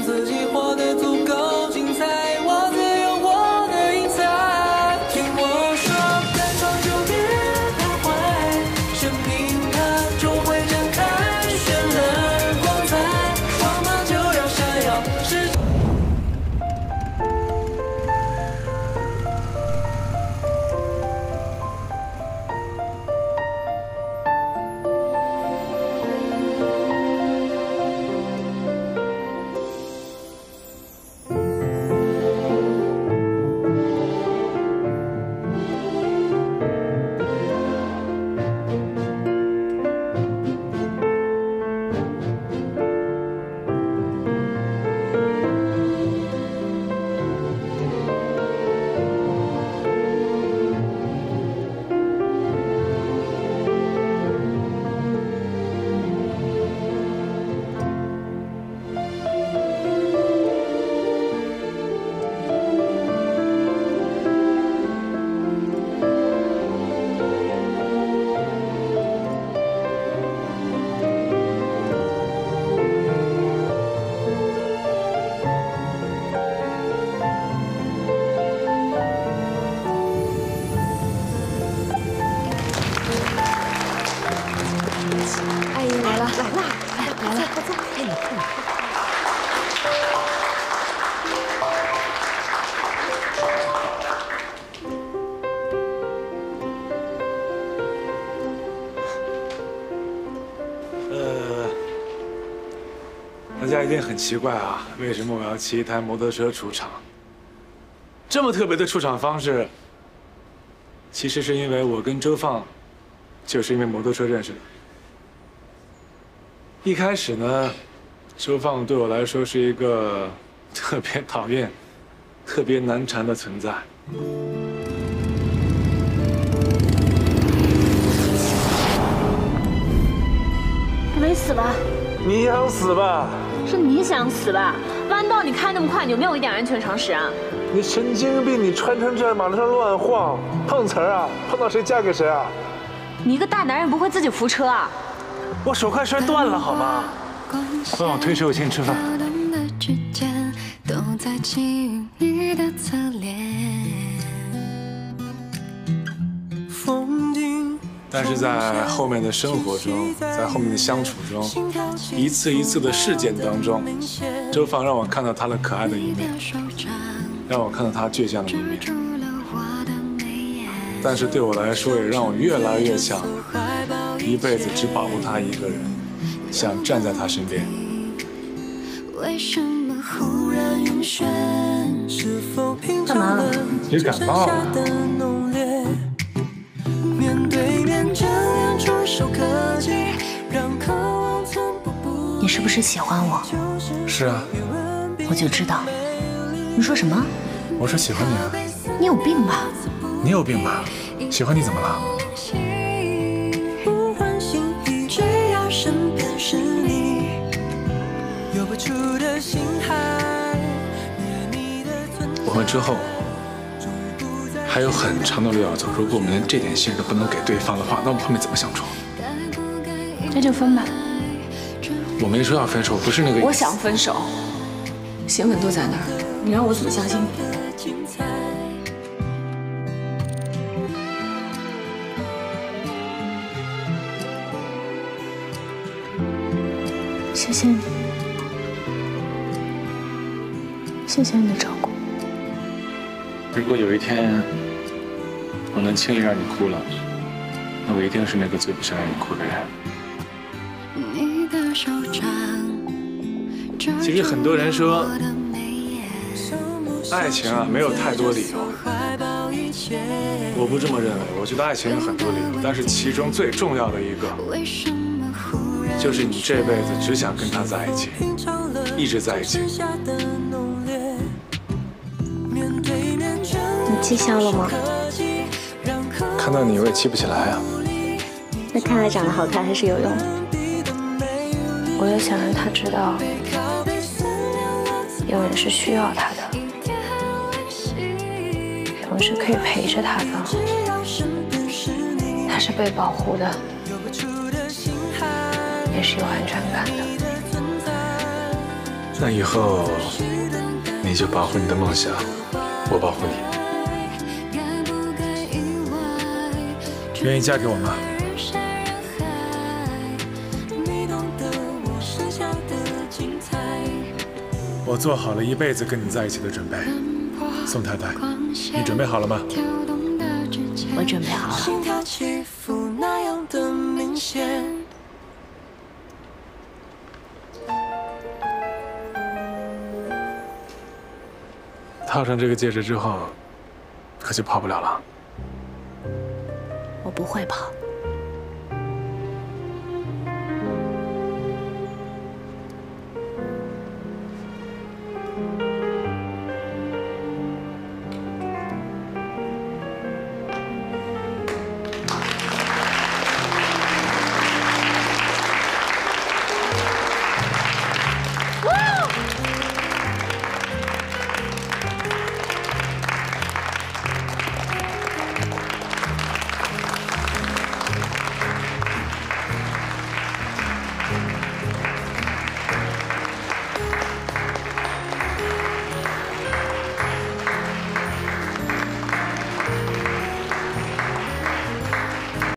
自己活大家一定很奇怪啊，为什么我要骑一台摩托车出场？这么特别的出场方式，其实是因为我跟周放，就是因为摩托车认识的。一开始呢，周放对我来说是一个特别讨厌、特别难缠的存在。你没死吧？你想死吧？是你想死吧？弯道你开那么快，你有没有一点安全常识啊？你神经病！你穿成这样马路上乱晃，碰瓷儿啊？碰到谁嫁给谁啊？你一个大男人不会自己扶车啊？我手快摔断了，好吗？帮我推车，我请你吃饭。指尖都在你的侧脸。但是在后面的生活中，在后面的相处中，一次一次的事件当中，周放让我看到他的可爱的一面，让我看到他倔强的一面。但是对我来说，也让我越来越想一辈子只保护他一个人，想站在他身边。为什么忽然晕眩？是否品干嘛你感冒了是不是喜欢我？是啊，我就知道。你说什么？我说喜欢你啊，你有病吧？你有病吧？喜欢你怎么了？我们之后还有很长的路要走，如果我们连这点信任都不能给对方的话，那我们后面怎么相处？那就分吧。我没说要分手，不是那个意思。我想分手，新闻都在那儿，你让我怎么相信你？谢谢你，谢谢你的照顾。如果有一天我能轻易让你哭了，那我一定是那个最不想让你哭的人。你的手掌其实很多人说爱情啊，没有太多理由。我不这么认为，我觉得爱情有很多理由，但是其中最重要的一个，就是你这辈子只想跟他在一起，一直在一起。下的浓烈。面对面睁你气消了吗？看到你我也气不起来啊。那看来长得好看还是有用的。我也想让他知道，有人是需要他的，有人是可以陪着他的，他是被保护的，也是有安全感的。那以后你就保护你的梦想，我保护你。愿意嫁给我吗？我做好了一辈子跟你在一起的准备。宋太太，你准备好了吗？我准备好了。心跳起伏那样的明显。套上这个戒指之后，可就跑不了了。我不会跑。